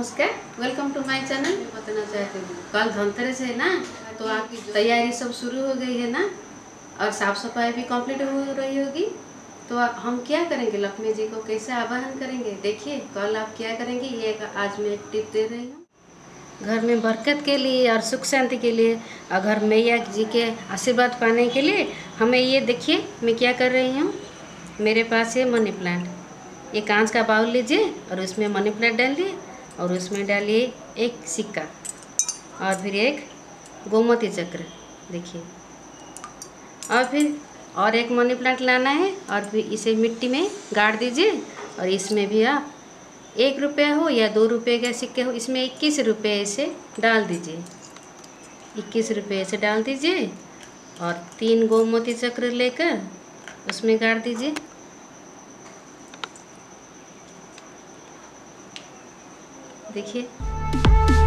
नमस्कार welcome to my channel बताना चाहती हूँ, कल धनतेरस है ना तो आपकी तैयारी सब शुरू हो गई है ना, और साफ़ सफ़ाई भी कंप्लीट हो रही होगी। तो हम क्या करेंगे? लक्ष्मी जी को कैसे आवाहन करेंगे? देखिए, कल आप क्या करेंगे? ये आज मैं एक टिप दे रही हूँ। घर में बरकत के लिए और सुख शांति के लिए, और घर मैया जी के आशीर्वाद पाने के लिए, हमें ये देखिए, मैं क्या कर रही हूँ। मेरे पास है मनी प्लांट ये कांच का बाउल लीजिए, और उसमें मनी प्लांट डालिए और उसमें डालिए एक सिक्का और फिर एक गोमती चक्र, देखिए। और फिर और एक मनी प्लांट लाना है और फिर इसे मिट्टी में गाड़ दीजिए और इसमें भी आप एक रुपया हो या दो रुपये का सिक्के हो, इसमें इक्कीस रुपये से डाल दीजिए। इक्कीस रुपये से डाल दीजिए और तीन गोमती चक्र लेकर उसमें गाड़ दीजिए। देखिए।